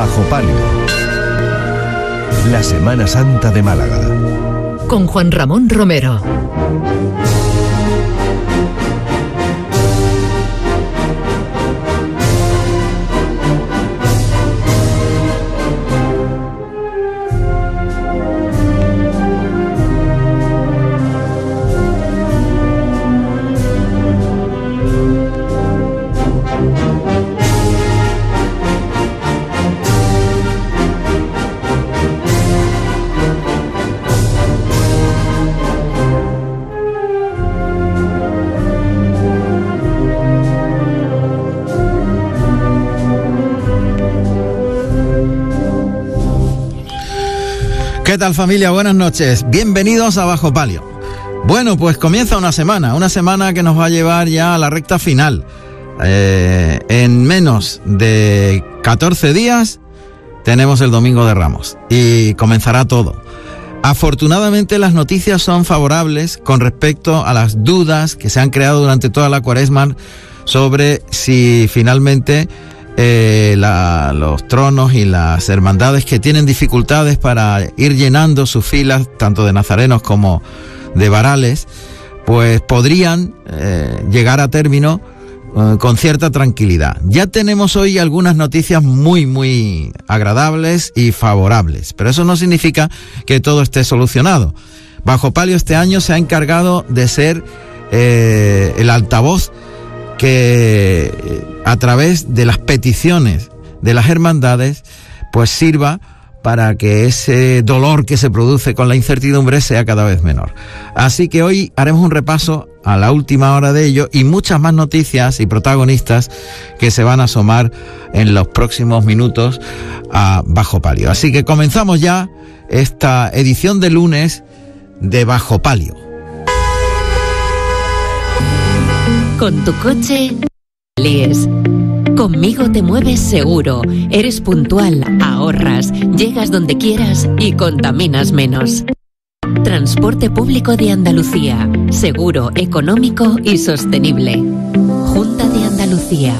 Bajo Palio. La Semana Santa de Málaga. Con Juan Ramón Romero. ¿Qué tal familia? Buenas noches. Bienvenidos a Bajo Palio. Bueno, pues comienza una semana, una semana que nos va a llevar ya a la recta final. Eh, en menos de 14 días tenemos el Domingo de Ramos y comenzará todo. Afortunadamente las noticias son favorables con respecto a las dudas que se han creado durante toda la cuaresma sobre si finalmente eh, los tronos y las hermandades que tienen dificultades para ir llenando sus filas, tanto de nazarenos como de varales, pues podrían eh, llegar a término eh, con cierta tranquilidad. Ya tenemos hoy algunas noticias muy, muy agradables y favorables, pero eso no significa que todo esté solucionado. Bajo Palio este año se ha encargado de ser el altavoz que eh, a través de las peticiones de las hermandades, pues sirva para que ese dolor que se produce con la incertidumbre sea cada vez menor. Así que hoy haremos un repaso a la última hora de ello y muchas más noticias y protagonistas que se van a asomar en los próximos minutos a Bajo Palio. Así que comenzamos ya esta edición de lunes de Bajo Palio. Con tu coche, Conmigo te mueves seguro, eres puntual, ahorras, llegas donde quieras y contaminas menos. Transporte público de Andalucía, seguro, económico y sostenible. Junta de Andalucía.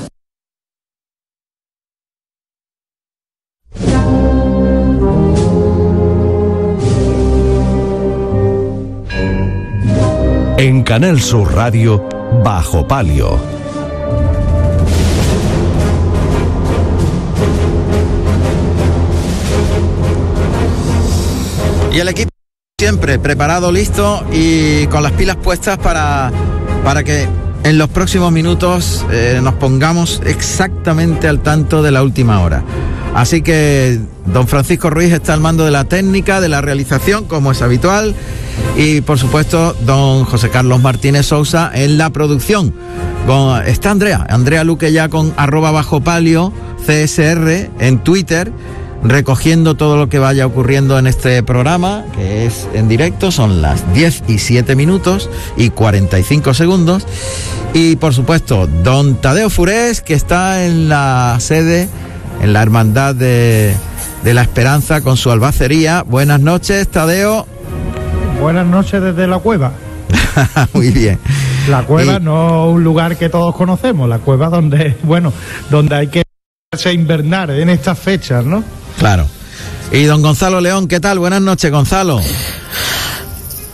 En Canal Sur Radio, Bajo Palio. Y el equipo siempre preparado, listo y con las pilas puestas para, para que en los próximos minutos eh, nos pongamos exactamente al tanto de la última hora. Así que don Francisco Ruiz está al mando de la técnica, de la realización, como es habitual. Y por supuesto, don José Carlos Martínez Sousa en la producción. está Andrea, Andrea Luque ya con arroba bajo palio CSR en Twitter recogiendo todo lo que vaya ocurriendo en este programa, que es en directo, son las 10 y 7 minutos y 45 segundos. Y por supuesto, don Tadeo Furés, que está en la sede, en la Hermandad de, de la Esperanza con su albacería. Buenas noches, Tadeo. Buenas noches desde la cueva. Muy bien. La cueva no un lugar que todos conocemos, la cueva donde, bueno, donde hay que invernar en estas fechas, ¿no? Claro. Y don Gonzalo León, ¿qué tal? Buenas noches, Gonzalo.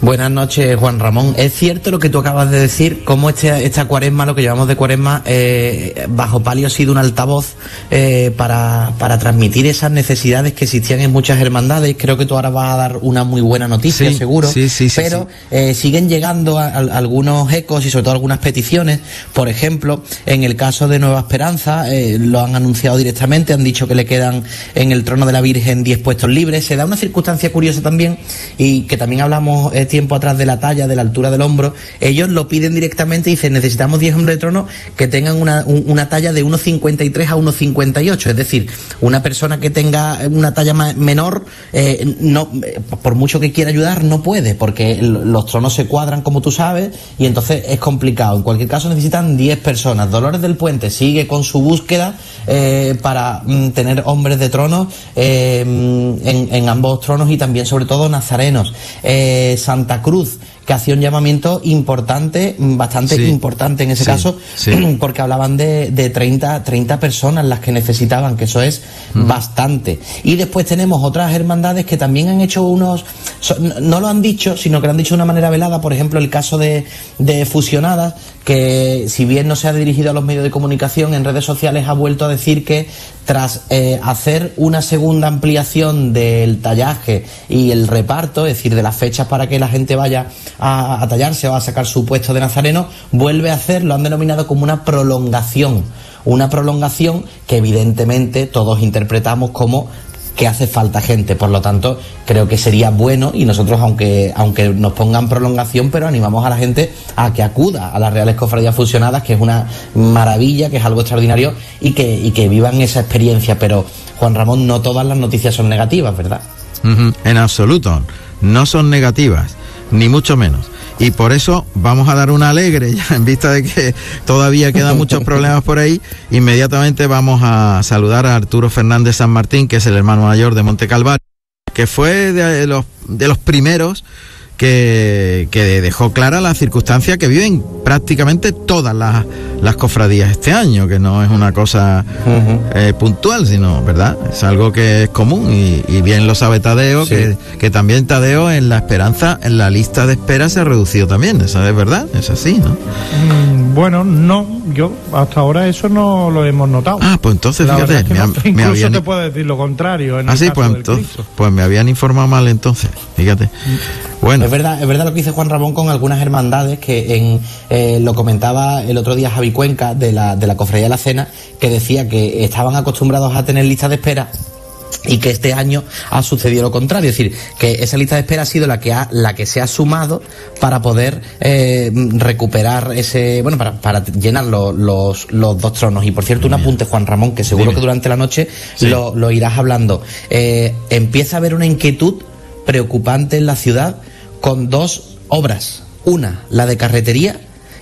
Buenas noches, Juan Ramón. Es cierto lo que tú acabas de decir, cómo este, esta cuaresma, lo que llamamos de cuaresma, eh, bajo palio ha sido un altavoz eh, para, para, transmitir esas necesidades que existían en muchas hermandades. Creo que tú ahora vas a dar una muy buena noticia, seguro. Sí, sí, sí. Pero eh, siguen llegando algunos ecos y sobre todo algunas peticiones. Por ejemplo, en el caso de Nueva Esperanza, lo han anunciado directamente, han dicho que le quedan en el trono de la Virgen 10 puestos libres. Se da una circunstancia curiosa también y que también hablamos tiempo atrás de la talla, de la altura del hombro, ellos lo piden directamente y dicen necesitamos 10 hombres de trono que tengan una, una talla de 1,53 a 1,58. Es decir, una persona que tenga una talla menor, eh, no, por mucho que quiera ayudar, no puede, porque los tronos se cuadran como tú sabes y entonces es complicado. En cualquier caso necesitan 10 personas. Dolores del Puente sigue con su búsqueda eh, para mm, tener hombres de trono eh, en, en, ambos tronos y también sobre todo nazarenos. Santa Cruz que hacía un llamamiento importante, bastante importante en ese caso, porque hablaban de, de 30, 30 personas las que necesitaban, que eso es bastante. Y después tenemos otras hermandades que también han hecho unos, no lo han dicho, sino que lo han dicho de una manera velada, por ejemplo, el caso de, de Fusionadas, que si bien no se ha dirigido a los medios de comunicación, en redes sociales ha vuelto a decir que tras eh, hacer una segunda ampliación del tallaje y el reparto, es decir, de las fechas para que la gente vaya a, a tallarse o a sacar su puesto de nazareno, vuelve a hacer, lo han denominado como una prolongación. Una prolongación que evidentemente todos interpretamos como que hace falta gente. Por lo tanto, creo que sería bueno y nosotros, aunque, aunque nos pongan prolongación, pero animamos a la gente a que acuda a las Reales Cofradías Fusionadas, que es una maravilla, que es algo extraordinario y que, y que vivan esa experiencia. Pero, Juan Ramón, no todas las noticias son negativas, ¿verdad? En absoluto, no son negativas, ni mucho menos. Y por eso vamos a dar una alegre, ya en vista de que todavía quedan muchos problemas por ahí, inmediatamente vamos a saludar a Arturo Fernández San Martín, que es el hermano mayor de Monte Calvario, que fue de los, de los primeros que, dejó clara la circunstancia que viven prácticamente todas las, las cofradías este año, que no es una cosa eh, puntual, sino, ¿verdad? Es algo que es común y, bien lo sabe Tadeo, que, que, también Tadeo en la esperanza, en la lista de espera se ha reducido también, ¿eso es verdad? Es así, ¿no? Mm, bueno, no, yo hasta ahora eso no lo hemos notado. Ah, pues entonces fíjate, me, incluso te puedo decir lo contrario. En ah, sí, pues, entonces, pues me habían informado mal entonces, fíjate. Bueno. Es verdad, es verdad lo que dice Juan Ramón con algunas hermandades que en, eh, lo comentaba el otro día Cuenca de la, de la Cofradía de la Cena, que decía que estaban acostumbrados a tener listas de espera y que este año ha sucedido lo contrario, es decir, que esa lista de espera ha sido la que ha, la que se ha sumado para poder eh, recuperar ese, bueno, para, para llenar los, los, dos tronos. Y por cierto, un apunte, Juan Ramón, que seguro que durante la noche lo, lo, irás hablando. Eh, empieza a haber una inquietud preocupante en la ciudad con dos obras. Una, la de carretería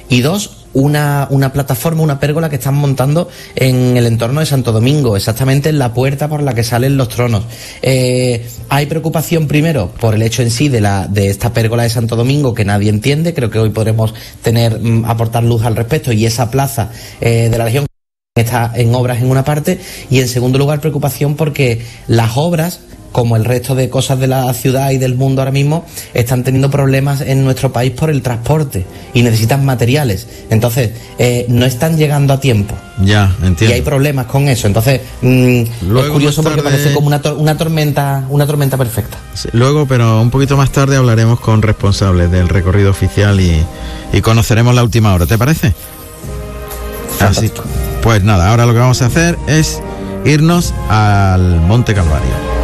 y dos, una, una, plataforma, una pérgola que están montando en el entorno de Santo Domingo, exactamente en la puerta por la que salen los tronos. Eh, hay preocupación primero por el hecho en sí de, la, de esta pérgola de Santo Domingo que nadie entiende, creo que hoy podremos tener, mm, aportar luz al respecto, y esa plaza eh, de la región está en obras en una parte, y en segundo lugar preocupación porque las obras como el resto de cosas de la ciudad y del mundo ahora mismo, están teniendo problemas en nuestro país por el transporte y necesitan materiales. Entonces, eh, no están llegando a tiempo. Ya, entiendo. Y hay problemas con eso. Entonces, mm, es curioso porque parece como una, una, tormenta, una tormenta perfecta. luego, pero un poquito más tarde hablaremos con responsables del recorrido oficial y, y conoceremos la última hora. ¿Te parece? Así, pues nada, ahora lo que vamos a hacer es irnos al Monte Calvario.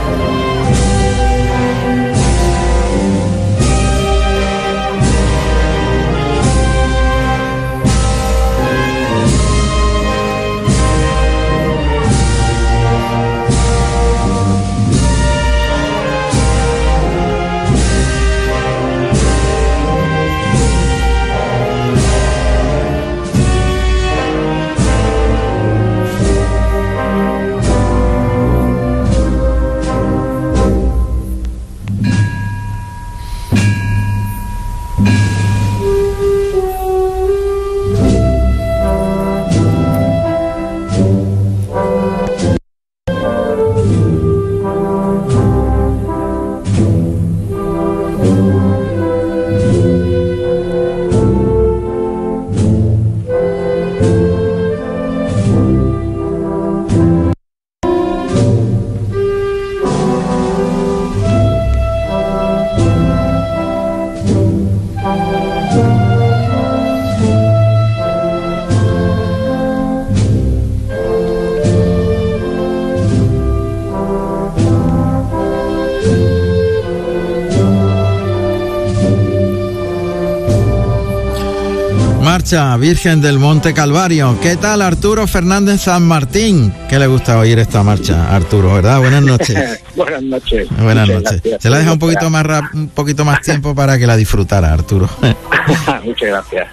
Virgen del Monte Calvario. ¿Qué tal Arturo Fernández San Martín? ¿Qué le gusta oír esta marcha, Arturo, verdad? Buenas noches. Buenas noches. Buenas noches. Se la deja un poquito más un poquito más tiempo para que la disfrutara, Arturo. Muchas gracias.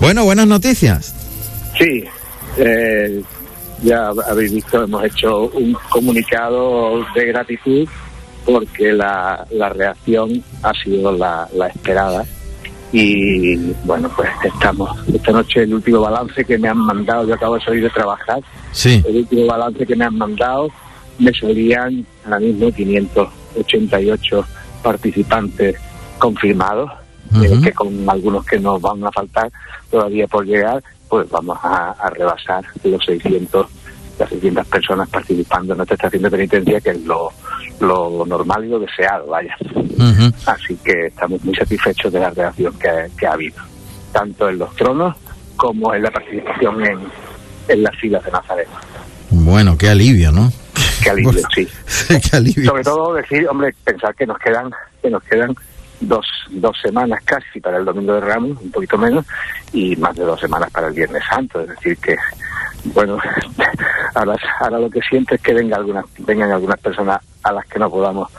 Bueno, buenas noticias. Sí, eh, ya habéis visto, hemos hecho un comunicado de gratitud porque la, reacción ha sido la esperada y bueno, pues estamos, esta noche el último balance que me han mandado, yo acabo de salir de trabajar, Sí. el último balance que me han mandado me salían ahora mismo 588 participantes confirmados, eh, Ujú. que con algunos que nos van a faltar todavía por llegar, pues vamos a, a rebasar los 600, las 600 personas participando en nuestra estación de penitencia, que es lo, lo normal y lo deseado, vaya. Así que estamos muy satisfechos de la reacción que, que ha habido, tanto en los tronos como en la participación en, en las filas de Nazareno. Bueno, qué alivio, ¿no? Qué alivio, sí. qué alivio. Sobre todo decir, hombre, pensar que nos quedan, que nos quedan dos, dos semanas casi para el Domingo de Ramos, un poquito menos, y más de dos semanas para el Viernes Santo. Es decir que, bueno, ahora, ahora lo que siento es que venga algunas, vengan algunas personas a las que no podamos,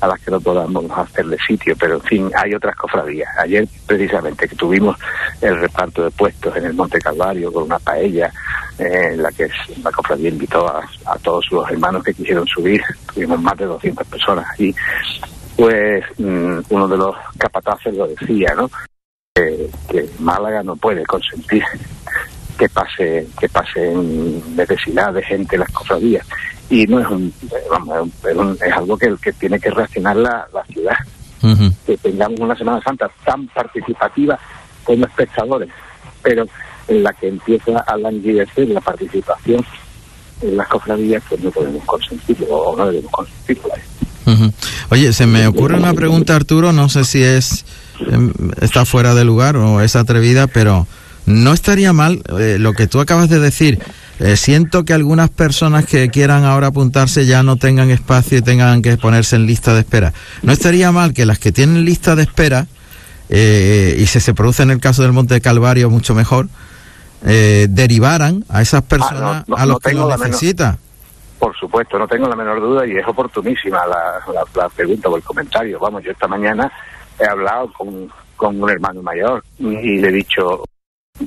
a las que no podamos hacerle sitio, pero en fin, hay otras cofradías. Ayer precisamente que tuvimos el reparto de puestos en el Monte Calvario con una paella, eh, en la que la cofradía invitó a, todos los hermanos que quisieron subir, tuvimos más de 200 personas allí, pues mm, uno de los capataces lo decía, ¿no? Que Málaga no puede consentir que pase que pasen necesidad de gente en las cofradías y no es un vamos es, un- algo que, que tiene que reaccionar la, la ciudad. Que tengamos una Semana Santa tan participativa como espectadores, pero en la que empieza a languidecer la participación en las cofradías, pues no podemos consentirlo o no debemos consentirlo. Oye, se me ocurre una pregunta, Arturo, no sé si es em, está fuera de lugar o es atrevida, pero no estaría mal eh, lo que tú acabas de decir. Eh, siento que algunas personas que quieran ahora apuntarse ya no tengan espacio y tengan que ponerse en lista de espera. No estaría mal que las que tienen lista de espera, eh, y si se produce en el caso del Monte Calvario mucho mejor, eh, derivaran a esas personas Ah, no, a los no que lo necesitan. Por supuesto, no tengo la menor duda y es oportunísima la, la, la pregunta o el comentario. Vamos, yo esta mañana he hablado con, con un hermano mayor y le he dicho,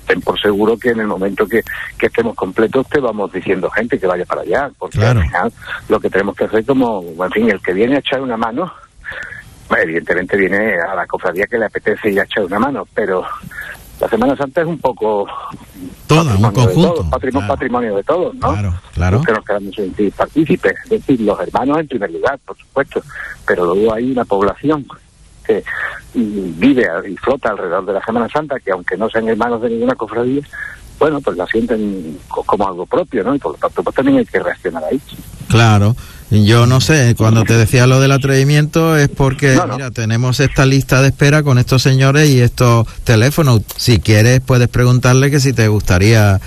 ten por seguro que en el momento que, que estemos completos te vamos diciendo gente que vaya para allá, porque Claro. al final lo que tenemos que hacer como, en fin, el que viene a echar una mano, evidentemente viene a la cofradía que le apetece y a echar una mano, pero la Semana Santa es un poco Toda, un de conjunto. todos, patrimonio, Claro. patrimonio de todos, ¿no? Claro, claro. que nos queramos sentir partícipes, es decir, los hermanos en primer lugar, por supuesto, pero luego hay una población que vive y flota alrededor de la Semana Santa, que aunque no sean hermanos de ninguna cofradía, bueno, pues la sienten co- como algo propio, ¿no? Y por lo tanto, pues también hay que reaccionar ahí. Claro, yo no sé, cuando te decía lo del atrevimiento es porque, No, no. mira, tenemos esta lista de espera con estos señores y estos teléfonos. Si quieres, puedes preguntarle que si te gustaría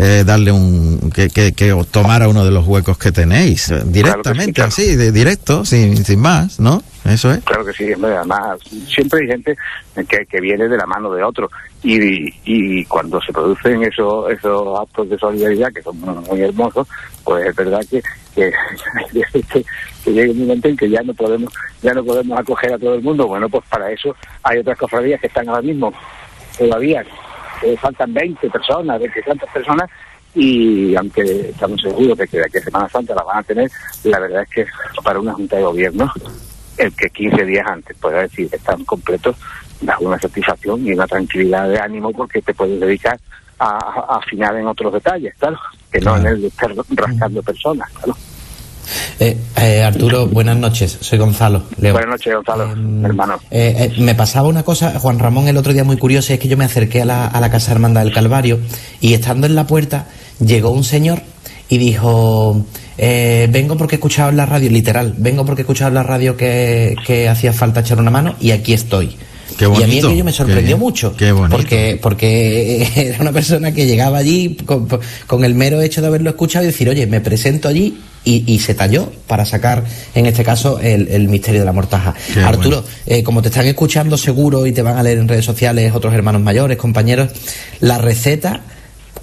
eh, darle un. Que, que, que os tomara uno de los huecos que tenéis, eh, directamente, claro. así, de directo, sin, sin más, ¿no? Eso es. Claro que sí, además siempre hay gente que, que viene de la mano de otro y, y cuando se producen esos esos actos de solidaridad que son muy, hermosos, pues es verdad que, que, que, que llega un momento en que ya no podemos ya no podemos acoger a todo el mundo. Bueno, pues para eso hay otras cofradías que están ahora mismo todavía eh, faltan 20 personas, 20 tantas personas y aunque estamos seguros de que de aquí a Semana Santa la van a tener, la verdad es que para una Junta de Gobierno el que 15 días antes pueda decir que están completos da una satisfacción y una tranquilidad de ánimo porque te puedes dedicar a, a afinar en otros detalles, claro, que no en el de estar rascando personas, claro. Eh, eh, Arturo, buenas noches. Soy Gonzalo. Leo. Buenas noches, Gonzalo, Em, hermano. eh, eh, me pasaba una cosa, Juan Ramón, el otro día muy curioso, es que yo me acerqué a la, a la Casa Hermandad del Calvario y estando en la puerta llegó un señor y dijo, eh, vengo porque he escuchado en la radio, literal, vengo porque he escuchado en la radio que, que hacía falta echar una mano y aquí estoy. Qué y a mí aquello me sorprendió mucho. qué bonito. Porque, porque era una persona que llegaba allí con, con el mero hecho de haberlo escuchado y decir, oye, me presento allí y, y se talló para sacar, en este caso, el, el misterio de la mortaja. Qué Arturo, bueno. eh, como te están escuchando seguro y te van a leer en redes sociales otros hermanos mayores, compañeros, la receta,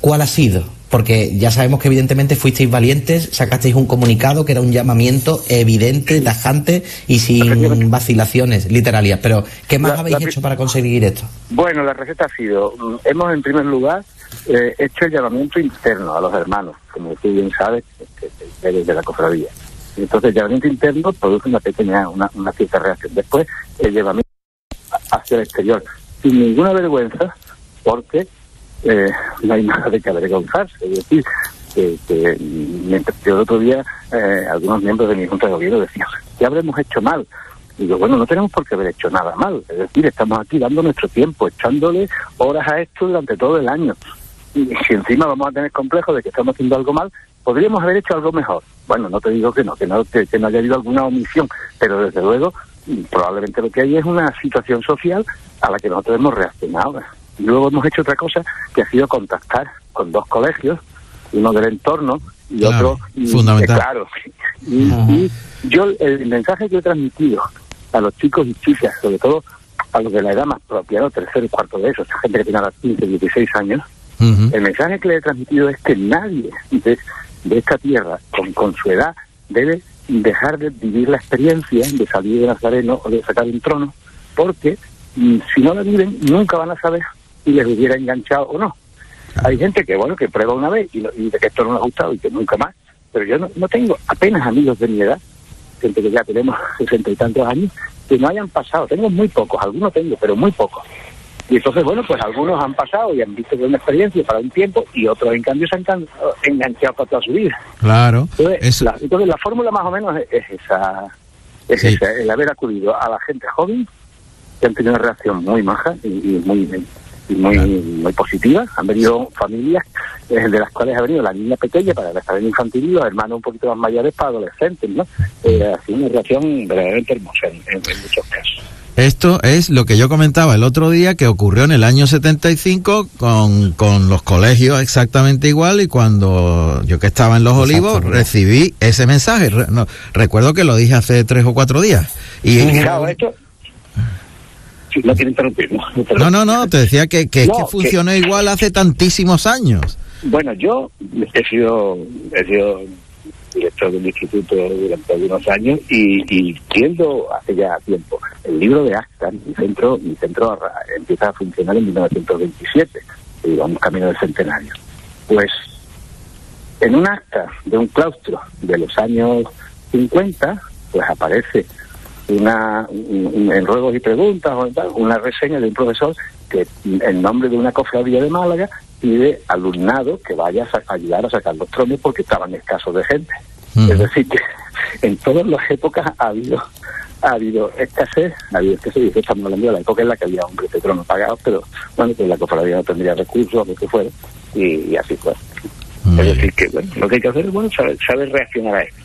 ¿cuál ha sido? Porque ya sabemos que evidentemente fuisteis valientes, sacasteis un comunicado que era un llamamiento evidente, tajante y sin vacilaciones literarias. Pero, ¿qué más La- habéis la- hecho para conseguir esto? Bueno, la receta ha sido, mm, hemos en primer lugar eh, hecho el llamamiento interno a los hermanos, como tú bien sabes, que, que eres de la cofradía. Entonces el llamamiento interno produce una pequeña, una, una cierta reacción. Después el llamamiento hacia el exterior, sin ninguna vergüenza, porque eh, no hay nada de que avergonzarse. Es decir, que, que yo el otro día, eh, algunos miembros de mi Junta de Gobierno decían, ¿qué habremos hecho mal? Y digo, bueno, no tenemos por qué haber hecho nada mal. Es decir, estamos aquí dando nuestro tiempo, echándole horas a esto durante todo el año. Y si encima vamos a tener complejo de que estamos haciendo algo mal, podríamos haber hecho algo mejor. Bueno, no te digo que no, que no, que no haya habido alguna omisión, pero desde luego probablemente lo que hay es una situación social a la que nosotros hemos reaccionado. Y luego hemos hecho otra cosa que ha sido contactar con dos colegios, uno del entorno y Claro, otro y- fundamental. claro. Y, y yo el mensaje que he transmitido a los chicos y chicas, sobre todo a los de la edad más propia, ¿no? tercero y cuarto de eso, esta gente que tiene ahora 15, 16 años, el mensaje que le he transmitido es que nadie de, de esta tierra, con, con su edad, debe dejar de vivir la experiencia de salir de Nazareno o de sacar un trono, porque mm, si no la viven, nunca van a saber si les hubiera enganchado o no. Hay gente que, bueno, que prueba una vez y, lo- y de que esto no le ha gustado y que nunca más, pero yo no, no tengo apenas amigos de mi edad, gente que ya tenemos sesenta y tantos años, que no hayan pasado. Tengo muy pocos, algunos tengo, pero muy pocos. Y entonces, bueno, pues algunos han pasado y han visto que es una experiencia para un tiempo y otros, en cambio, se han enganchado para toda su vida. Claro. Entonces, Eso- la, entonces, la fórmula más o menos es, es esa, es Sí. esa, el haber acudido a la gente joven, que han tenido una reacción muy maja y, y muy y muy, muy positiva. Han venido familias eh, de las cuales ha venido la niña pequeña para el estar en infantil y los hermanos un poquito más mayores para adolescentes, ¿no? Eh, ha sido una reacción verdaderamente hermosa en, en- en muchos casos. Esto es lo que yo comentaba el otro día que ocurrió en el año 75 con, con los colegios exactamente igual y cuando yo que estaba en Los Olivos recibí ese mensaje. Re- no, recuerdo que lo dije hace tres o cuatro días. Y, Y claro, esto... No quiero interrumpir, ¿no? no, no, te decía que, que No, que- funcionó igual hace tantísimos años. Bueno, yo he sido, he sido director del instituto durante algunos años y, y viendo hace ya tiempo el libro de acta, mi centro, mi centro empieza a funcionar en 1927, y vamos camino del centenario. Pues en un acta de un claustro de los años 50, pues aparece una un- en ruegos y preguntas o en tal, una reseña de un profesor que en nombre de una cofradía de Málaga pide alumnado que vaya a, ayudar a sacar los tronos porque estaban escasos de gente. Es decir, que en todas las épocas ha habido ha habido escasez, ha habido escasez, y eso estamos hablando de la época en la que había hombres de tronos pagados, pero bueno, pues la cofradía no tendría recursos, lo que fuera, y, y así fue. Es decir, que bueno, lo que hay que hacer es bueno, saber, saber reaccionar a esto.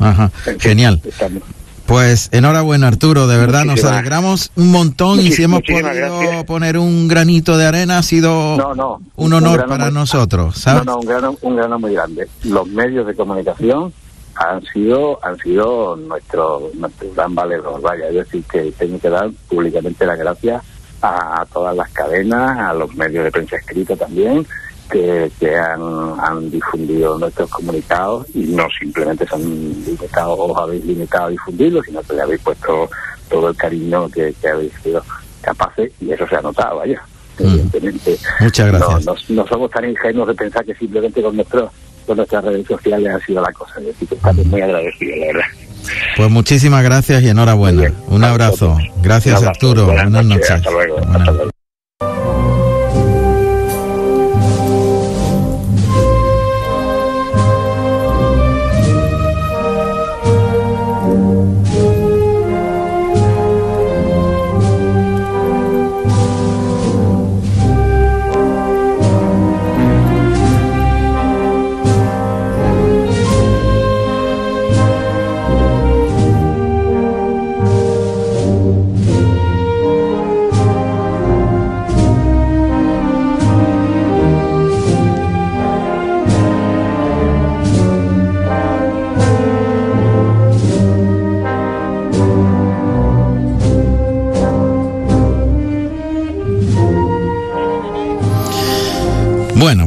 Ajá, genial. estamos- Pues enhorabuena Arturo, de verdad nos alegramos un montón y si hemos podido gracias. poner un granito de arena ha sido No, no, un honor para muy- nosotros, ¿sabes? No, no, un grano, un grano muy grande. Los medios de comunicación han sido han sido nuestro nuestro gran valedor, vaya, es decir, que tengo que dar públicamente las gracias a, a todas las cadenas, a los medios de prensa escrita también, que, que han, han difundido nuestros comunicados y no simplemente se han limitado, os habéis limitado a difundirlos, sino que le habéis puesto todo el cariño que, que habéis sido capaces y eso se ha notado, vaya. Mm. Evidentemente, Muchas gracias. no, no, no somos tan ingenuos de pensar que simplemente con nuestros con nuestras redes sociales ha sido la cosa. Es decir, que estamos muy agradecidos, la verdad. Pues muchísimas gracias y enhorabuena. Un abrazo. Gracias. Arturo. Buenas noches. noches. Hasta luego. Buenas Hasta luego.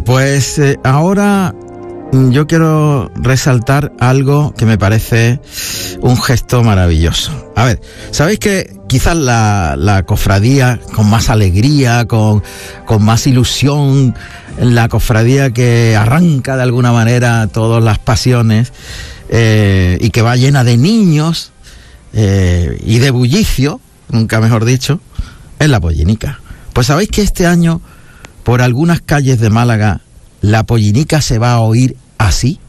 Pues eh, ahora mm, yo quiero resaltar algo que me parece un gesto maravilloso. A ver, ¿sabéis que quizás la, la cofradía con más alegría, con, con más ilusión, la cofradía que arranca de alguna manera todas las pasiones eh, y que va llena de niños eh, y de bullicio, nunca mejor dicho, es la pollinica. Pues sabéis que este año, por algunas calles de Málaga, la pollinica se va a oír así.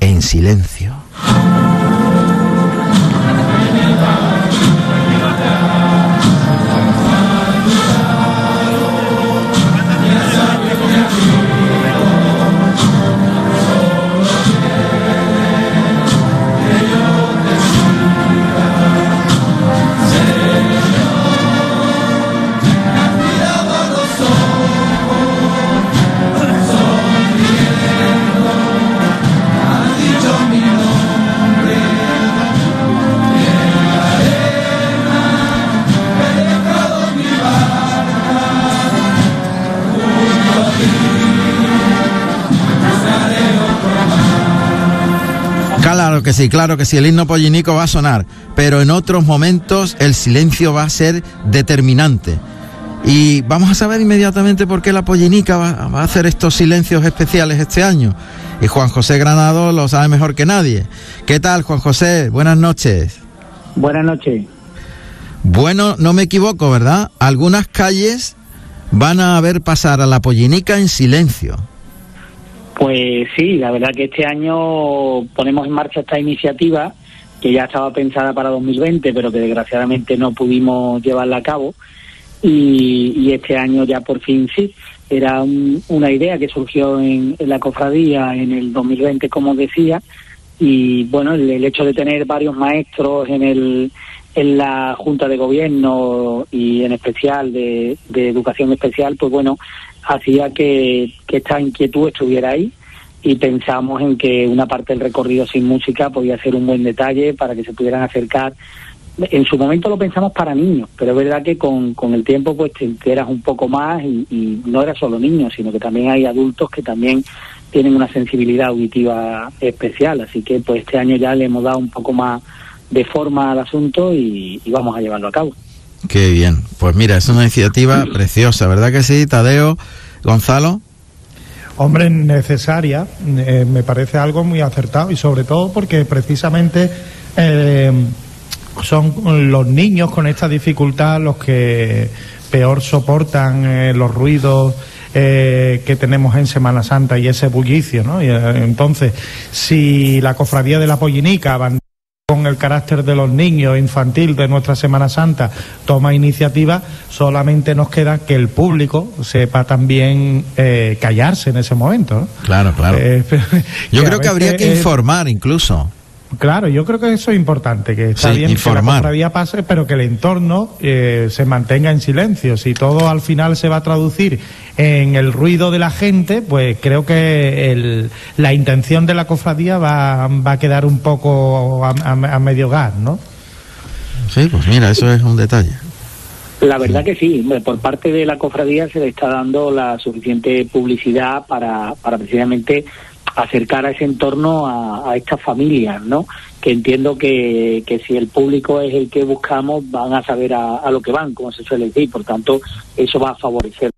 En silencio. Claro que sí, claro que sí, el himno pollinico va a sonar, pero en otros momentos el silencio va a ser determinante. Y vamos a saber inmediatamente por qué la pollinica va, va, a hacer estos silencios especiales este año. Y Juan José Granado lo sabe mejor que nadie. ¿Qué tal, Juan José? Buenas noches. Buenas noches. Bueno, no me equivoco, ¿verdad? Algunas calles van a ver pasar a la pollinica en silencio. Pues sí, la verdad que este año ponemos en marcha esta iniciativa que ya estaba pensada para 2020, pero que desgraciadamente no pudimos llevarla a cabo. Y, y este año ya por fin sí. Era un, una idea que surgió en, la cofradía en el 2020, como decía. Y bueno, el, el hecho de tener varios maestros en el en la Junta de Gobierno y en especial de Educación Especial, pues bueno, hacía que, que esta inquietud estuviera ahí y pensamos en que una parte del recorrido sin música podía ser un buen detalle para que se pudieran acercar. En su momento lo pensamos para niños, pero es verdad que con, con el tiempo pues te enteras un poco más y, no era solo niños, sino que también hay adultos que también tienen una sensibilidad auditiva especial, así que pues este año ya le hemos dado un poco más de forma al asunto y vamos a llevarlo a cabo. Qué bien. Pues mira, es una iniciativa preciosa, ¿verdad que sí, Tadeo? Gonzalo. Hombre, necesaria, eh, me parece algo muy acertado y sobre todo porque precisamente eh, son los niños con esta dificultad los que peor soportan eh, los ruidos eh, que tenemos en Semana Santa y ese bullicio, ¿no? Y, entonces, si la cofradía de la Pollinica con el carácter de los niños infantil de nuestra Semana Santa toma iniciativa, solamente nos queda que el público sepa también eh, callarse en ese momento. ¿no? Claro, claro. Eh, Yo creo que habría que informar incluso. Claro, yo creo que eso es importante, que está Sí, bien informar. que la cofradía pase, pero que el entorno eh, se mantenga en silencio. Si todo al final se va a traducir en el ruido de la gente, pues creo que el- la intención de la cofradía va, va a quedar un poco a, a- a medio gas, ¿no? Sí, pues mira, eso es un detalle. La verdad que sí, hombre, por parte de la cofradía se le está dando la suficiente publicidad para, para precisamente acercar a ese entorno a, a estas familias, ¿no? Que entiendo que, que si el público es el que buscamos, van a saber a, a lo que van, como se suele decir, por tanto, eso va a favorecer.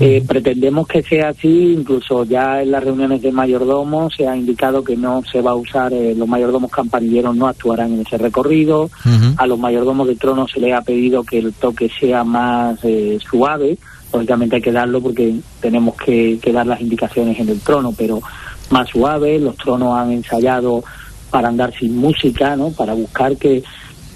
Eh, pretendemos que sea así, incluso ya en las reuniones de mayordomos se ha indicado que no se va a usar, eh, los mayordomos campanilleros no actuarán en ese recorrido, a los mayordomos de trono se les ha pedido que el toque sea más eh, suave, lógicamente hay que darlo porque tenemos que, que dar las indicaciones en el trono, pero más suave, los tronos han ensayado para andar sin música, ¿no? Para buscar que,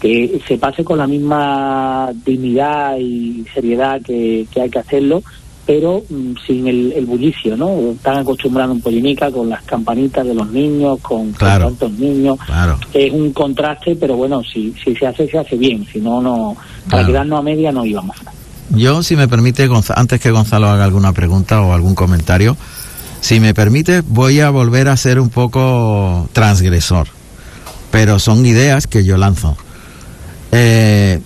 que se pase con la misma dignidad y seriedad que, que hay que hacerlo, pero mm, sin el, el bullicio, ¿no? Están acostumbrados en Polinica con las campanitas de los niños, con, con Claro. tantos niños, Claro. es un contraste, pero bueno, si, si se hace, se hace bien, si no, no, para Claro. quedarnos a media no íbamos. Yo, si me permite, antes que Gonzalo haga alguna pregunta o algún comentario, si me permite, voy a volver a ser un poco transgresor. Pero son ideas que yo lanzo. Eh,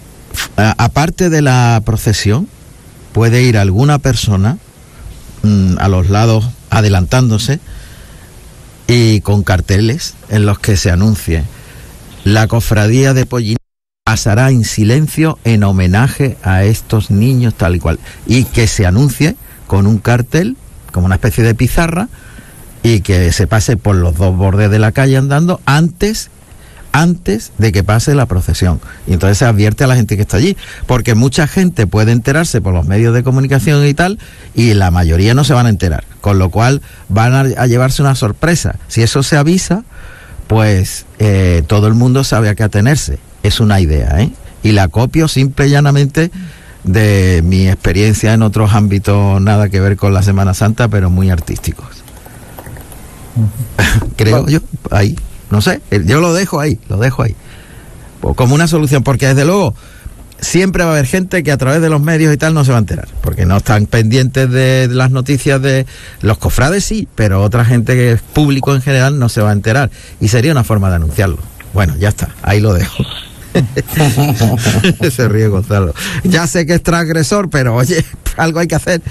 aparte de la procesión, puede ir alguna persona mm, a los lados adelantándose y con carteles en los que se anuncie la cofradía de Pollín pasará en silencio en homenaje a estos niños tal y cual. Y que se anuncie con un cartel, como una especie de pizarra, y que se pase por los dos bordes de la calle andando antes antes de que pase la procesión. Y entonces se advierte a la gente que está allí, porque mucha gente puede enterarse por los medios de comunicación y tal, y la mayoría no se van a enterar, con lo cual van a, llevarse una sorpresa. Si eso se avisa, pues eh, todo el mundo sabe a qué atenerse. Es una idea, ¿eh? Y la copio simple y llanamente de mi experiencia en otros ámbitos, nada que ver con la Semana Santa, pero muy artísticos. Creo yo, ahí. No sé, yo lo dejo ahí, lo dejo ahí. Pues como una solución, porque desde luego siempre va a haber gente que a través de los medios y tal no se va a enterar, porque no están pendientes de las noticias de los cofrades, sí, pero otra gente que es público en general no se va a enterar. Y sería una forma de anunciarlo. Bueno, ya está, ahí lo dejo. se ríe Gonzalo. Ya sé que es transgresor, pero oye, algo hay que hacer.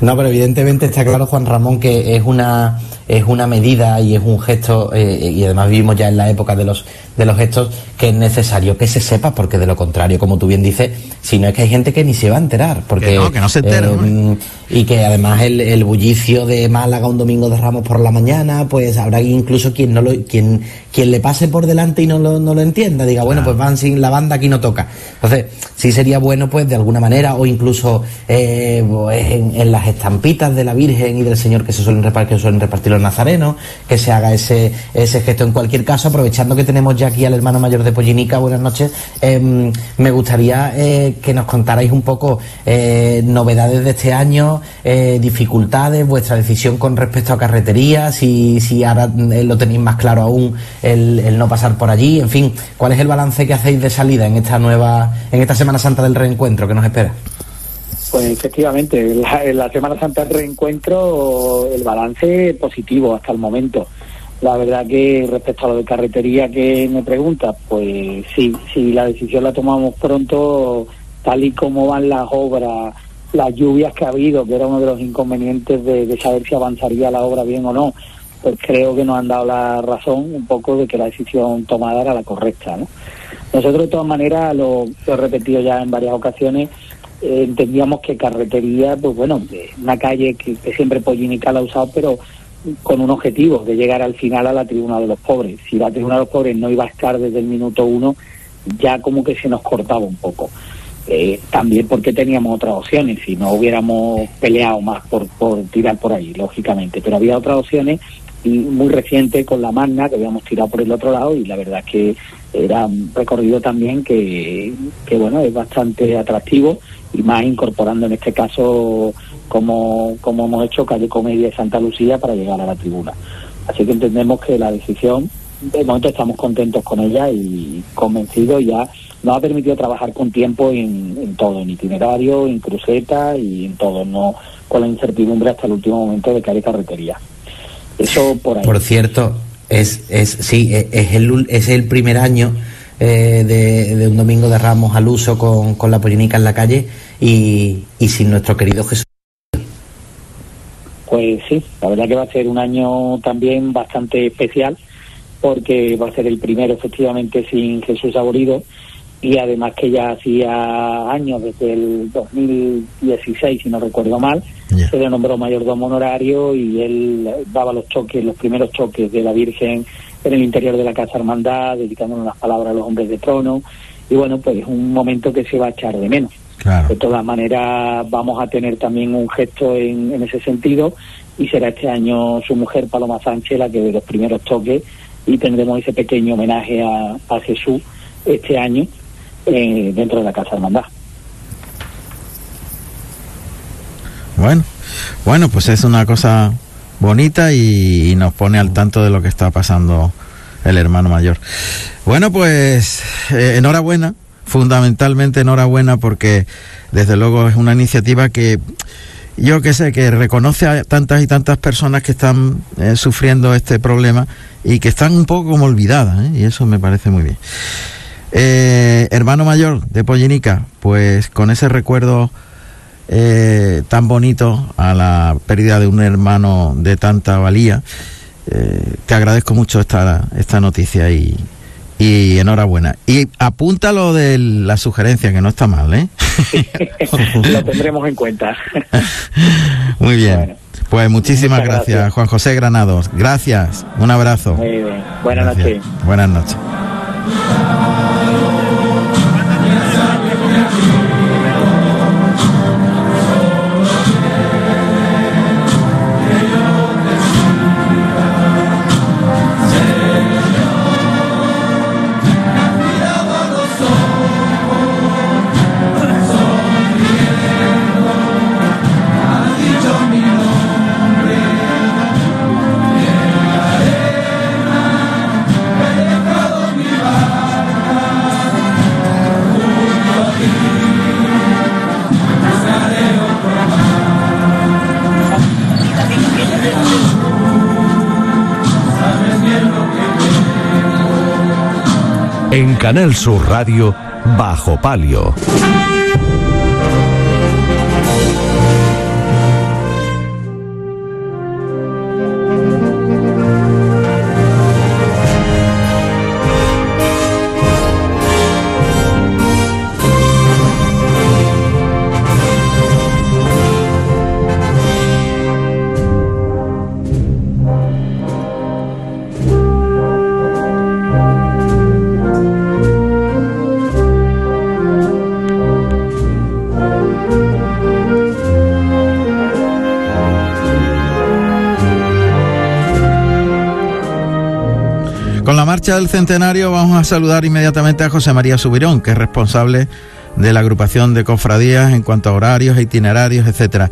No, pero evidentemente está claro, Juan Ramón, que es una es una medida y es un gesto, eh, y además vivimos ya en la época de los, de los gestos, que es necesario que se sepa, porque de lo contrario, como tú bien dices, si no es que hay gente que ni se va a enterar. Porque, que no, que no se entera. Eh, y que además el, el, bullicio de Málaga un domingo de Ramos por la mañana, pues habrá incluso quien no lo, quien, quien le pase por delante y no lo, no lo entienda, diga, bueno, pues van sin la banda, aquí no toca. Entonces, sí sería bueno, pues, de alguna manera, o incluso eh, pues, en, en, las estampitas de la Virgen y del Señor que se suelen repartir, que suelen repartir los nazarenos, que se haga ese, ese gesto. En cualquier caso, aprovechando que tenemos ya aquí al hermano mayor de Pollinica, buenas noches, eh, me gustaría eh, que nos contarais un poco eh, novedades de este año, eh, dificultades, vuestra decisión con respecto a carreterías, si, si ahora eh, lo tenéis más claro aún el, el, no pasar por allí, en fin, ¿cuál es el balance que hacéis de salida en esta nueva, en esta Semana Santa del reencuentro que nos espera? Pues efectivamente, en la, Semana Santa del reencuentro el balance positivo hasta el momento. La verdad que respecto a lo de carretería que me pregunta, pues sí, si la decisión la tomamos pronto, tal y como van las obras, las lluvias que ha habido, que era uno de los inconvenientes de, saber si avanzaría la obra bien o no, pues creo que nos han dado la razón un poco de que la decisión tomada era la correcta. ¿no? Nosotros de todas maneras, lo he repetido ya en varias ocasiones, eh, entendíamos que carretería, pues bueno, una calle que, siempre Pollínica la ha usado, pero con un objetivo de llegar al final a la tribuna de los pobres. Si la tribuna de los pobres no iba a estar desde el minuto uno, ya como que se nos cortaba un poco. Eh, también porque teníamos otras opciones, si no hubiéramos peleado más por, por tirar por ahí, lógicamente, pero había otras opciones y muy reciente con la Magna que habíamos tirado por el otro lado y la verdad es que era un recorrido también que, que bueno, es bastante atractivo y más incorporando en este caso como, como hemos hecho calle Comedia de Santa Lucía para llegar a la tribuna. Así que entendemos que la decisión, de momento estamos contentos con ella y convencidos ya nos ha permitido trabajar con tiempo en, en, todo, en itinerario, en cruceta y en todo, no con la incertidumbre hasta el último momento de que hay carretería. Eso por ahí. Por cierto, es, es sí, es el, es el primer año eh, de, de, un domingo de Ramos al uso con, con la pollinica en la calle y, y sin nuestro querido Jesús. Pues sí, la verdad que va a ser un año también bastante especial porque va a ser el primero efectivamente sin Jesús Aborido y además que ya hacía años, desde el 2016, si no recuerdo mal, yeah. se le nombró mayordomo honorario y él daba los choques, los primeros choques de la Virgen en el interior de la Casa Hermandad, dedicándole unas palabras a los hombres de trono. Y bueno, pues es un momento que se va a echar de menos. Claro. De todas maneras, vamos a tener también un gesto en, en ese sentido y será este año su mujer, Paloma Sánchez, la que de los primeros toques y tendremos ese pequeño homenaje a, a Jesús este año dentro de la Casa Hermandad. Bueno, bueno, pues es una cosa bonita y, y, nos pone al tanto de lo que está pasando el hermano mayor. Bueno, pues eh, enhorabuena, fundamentalmente enhorabuena porque desde luego es una iniciativa que yo que sé, que reconoce a tantas y tantas personas que están eh, sufriendo este problema y que están un poco como olvidadas, ¿eh? y eso me parece muy bien. Eh, hermano mayor de Pollinica, pues con ese recuerdo eh, tan bonito a la pérdida de un hermano de tanta valía, eh, te agradezco mucho esta, esta noticia y, y enhorabuena. Y apunta lo de la sugerencia, que no está mal, ¿eh? lo tendremos en cuenta. Muy bien. Bueno, pues muchísimas gracias, gracias, Juan José Granados. Gracias. Un abrazo. Muy bien. Buenas gracias. noches. Buenas noches. Canal Sur Radio, Bajo Palio. Con la marcha del centenario vamos a saludar inmediatamente a José María Subirón, que es responsable de la agrupación de cofradías en cuanto a horarios, itinerarios, etcétera.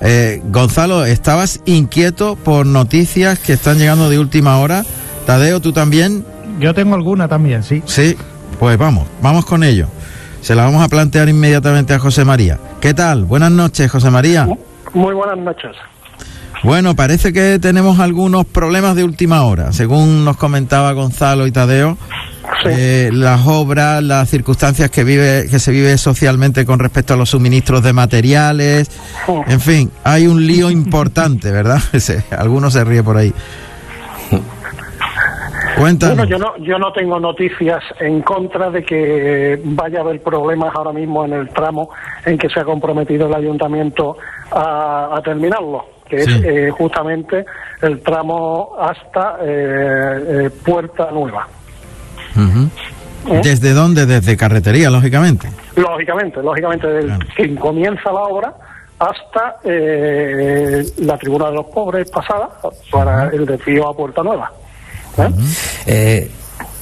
Eh, Gonzalo, estabas inquieto por noticias que están llegando de última hora. Tadeo, ¿tú también? Yo tengo alguna también, sí. Sí, pues vamos, vamos con ello. Se la vamos a plantear inmediatamente a José María. ¿Qué tal? Buenas noches, José María. Muy buenas noches. Bueno, parece que tenemos algunos problemas de última hora, según nos comentaba Gonzalo y Tadeo. eh, las obras, las circunstancias que vive, que se vive socialmente con respecto a los suministros de materiales, en fin, hay un lío importante, ¿verdad? Algunos se ríe por ahí. Cuéntanos. Bueno, yo no, yo no tengo noticias en contra de que vaya a haber problemas ahora mismo en el tramo en que se ha comprometido el ayuntamiento a, a terminarlo, que es eh, justamente el tramo hasta eh, eh, Puerta Nueva. ¿Eh? ¿Desde dónde? Desde carretería, lógicamente. Lógicamente, lógicamente, desde Claro. que comienza la obra hasta eh, la Tribuna de los Pobres pasada para el desvío a Puerta Nueva. ¿eh? Eh,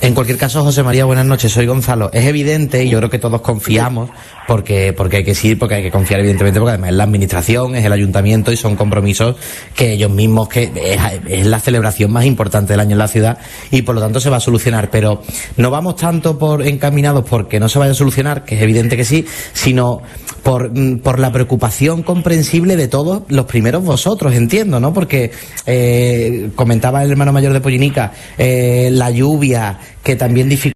en cualquier caso, José María, buenas noches. Soy Gonzalo. Es evidente, y yo creo que todos confiamos, porque, porque hay que sí, porque hay que confiar, evidentemente, porque además es la administración, es el ayuntamiento y son compromisos que ellos mismos, que es, es la celebración más importante del año en la ciudad y por lo tanto se va a solucionar. Pero no vamos tanto por encaminados porque no se vaya a solucionar, que es evidente que sí, sino por, mm, por la preocupación comprensible de todos los primeros vosotros, entiendo, ¿no? Porque eh, comentaba el hermano mayor de Pollinica, eh, la lluvia, que también dificulta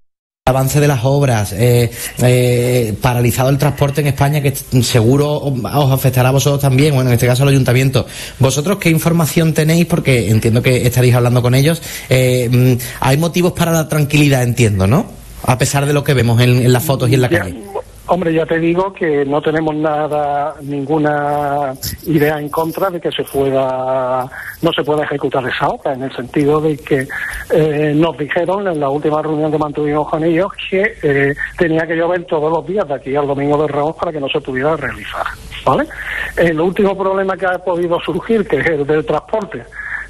el avance de las obras, eh, eh, paralizado el transporte en España, que seguro os afectará a vosotros también, bueno, en este caso al ayuntamiento. ¿Vosotros qué información tenéis? Porque entiendo que estaréis hablando con ellos. Eh, mm, hay motivos para la tranquilidad, entiendo, ¿no? A pesar de lo que vemos en, en las fotos y en la calle. Hombre, ya te digo que no tenemos nada, ninguna idea en contra de que se pueda, no se pueda ejecutar esa obra, en el sentido de que eh, nos dijeron en la última reunión que mantuvimos con ellos que eh, tenía que llover todos los días de aquí al domingo de Ramos para que no se pudiera realizar, ¿vale? El último problema que ha podido surgir, que es el del transporte,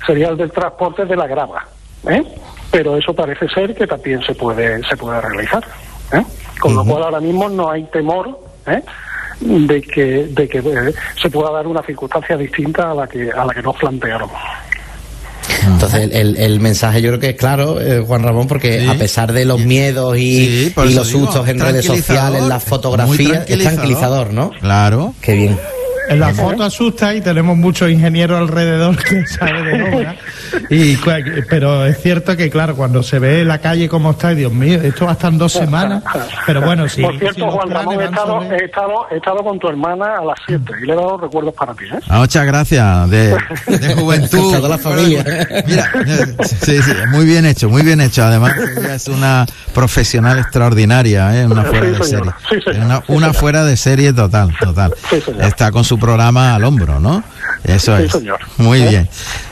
sería el del transporte de la grava, ¿eh? Pero eso parece ser que también se puede, se puede realizar. ¿eh? Con lo cual ahora mismo no hay temor ¿eh? de que, de que eh, se pueda dar una circunstancia distinta a la que, a la que nos plantearon. Entonces, el, el- el mensaje yo creo que es claro, eh, Juan Ramón, porque Sí. a pesar de los miedos y, Sí, los digo, sustos en es redes sociales, las fotografías, es tranquilizador, ¿no? Claro. Qué bien. En la foto asusta y tenemos muchos ingenieros alrededor que saben de obra. Y, pero es cierto que, claro, cuando se ve la calle como está, y Dios mío, esto va a estar dos semanas. Pero bueno, sí. Por si cierto, los Juan Ramón, he estado, sobre- he, estado, he estado con tu hermana a las 7 y le he dado recuerdos para ti. ¿eh? Ah, Muchas gracias, de, de juventud. Toda la familia. Mira, sí, sí, muy bien hecho, muy bien hecho. Además, ella es una profesional extraordinaria, ¿eh? una Sí, fuera de serie. Sí, señora. Una, Sí, una fuera de serie total, total. Sí. Está con su programa al hombro, ¿no? Eso Sí, es. señor. Muy ¿Eh? bien.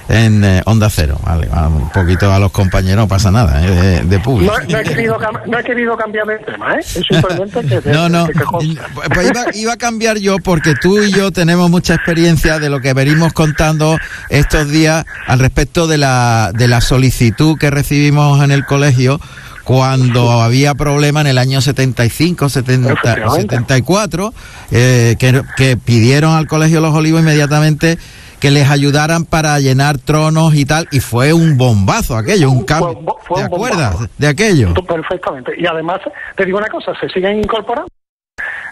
En eh, Onda Cero, vale. va, Un poquito a los compañeros no pasa nada, ¿eh? de, de público. No, no he querido, no he querido cambiar de tema, ¿eh? Es simplemente que... No, no. que- conste. Pues iba, iba a cambiar yo porque tú y yo tenemos mucha experiencia de lo que venimos contando estos días al respecto de la, de la solicitud que recibimos en el colegio cuando había problema en el año 75, 70, Efectivamente. 74, eh, que, que pidieron al Colegio Los Olivos inmediatamente que les ayudaran para llenar tronos y tal, y fue un bombazo aquello, un cambio. ¿Te acuerdas de aquello? Perfectamente. Y además, te digo una cosa, se siguen incorporando